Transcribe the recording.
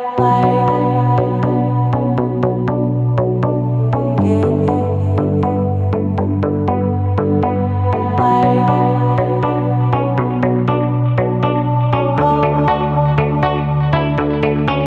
like, you